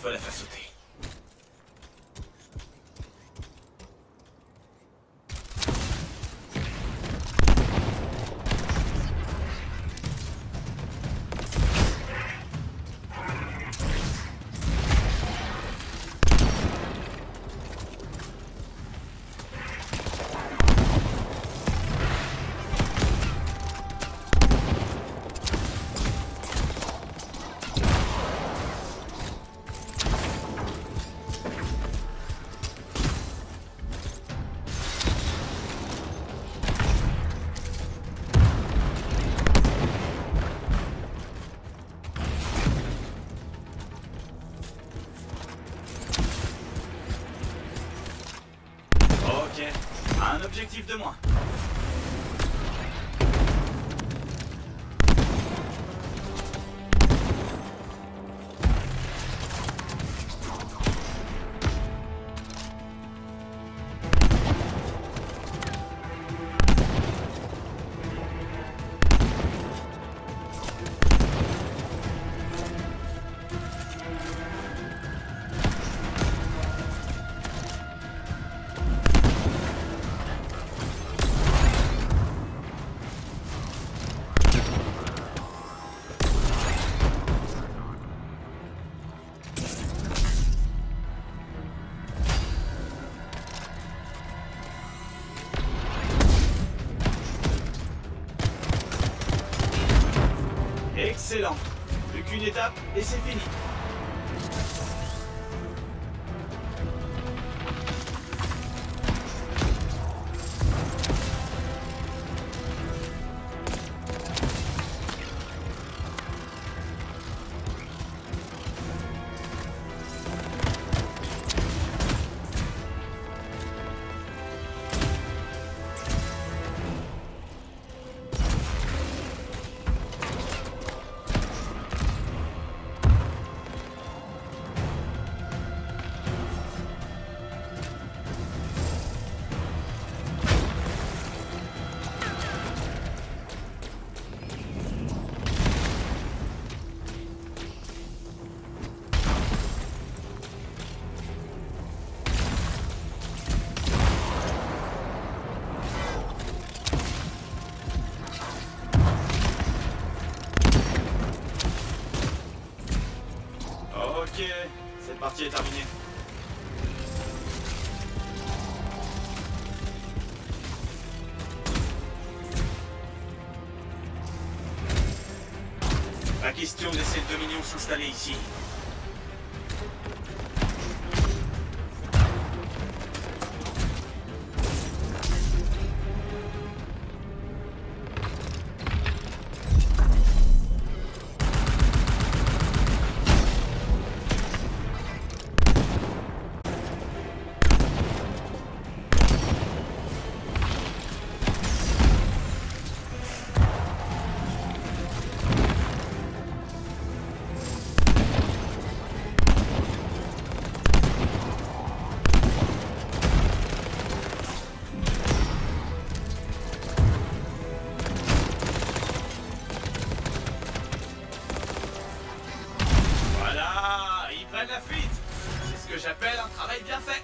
faut la faire sauter. Un objectif de moins. Excellent. Plus qu'une étape et c'est fini. Cette partie est terminée. Pas question de le Dominion s'installer ici. La. C'est ce que j'appelle un travail bien fait.